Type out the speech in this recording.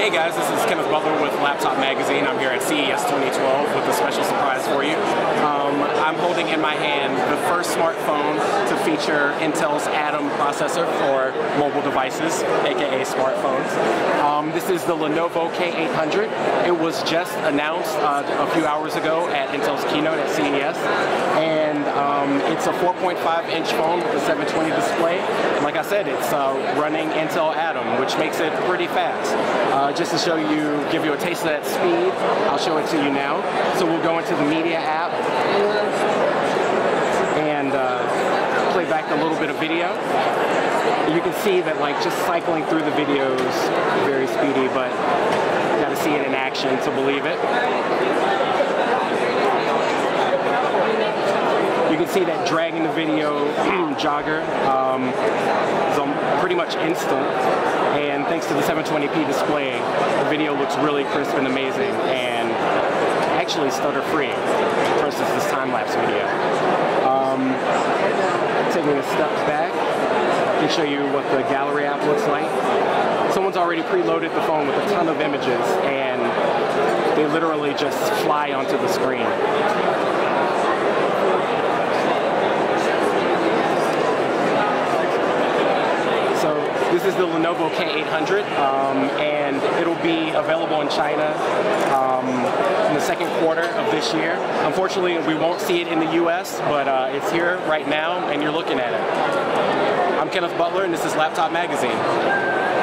Hey guys, this is Kenneth Butler with Laptop Magazine. I'm here at CES 2012 with a special surprise for you. Um, I'm holding in my hand the first smartphone to feature Intel's Atom processor for mobile devices, aka smartphones. Um, this is the Lenovo K800. It was just announced uh, a few hours ago at Intel's keynote at CES, and um, it's a 4.5 inch phone with a 720 display. I said, it's uh, running Intel Atom, which makes it pretty fast. Uh, just to show you, give you a taste of that speed, I'll show it to you now. So we'll go into the media app and uh, play back a little bit of video. You can see that like just cycling through the videos, very speedy, but gotta see it in action to believe it. You can see that dragging the video jogger um, is pretty much instant. And thanks to the 720p display, the video looks really crisp and amazing and actually stutter free versus this time-lapse video. Um, taking a step back, can show you what the gallery app looks like. Someone's already preloaded the phone with a ton of images and they literally just fly onto the screen. This is the Lenovo K800, um, and it'll be available in China um, in the second quarter of this year. Unfortunately, we won't see it in the US, but uh, it's here right now, and you're looking at it. I'm Kenneth Butler, and this is Laptop Magazine.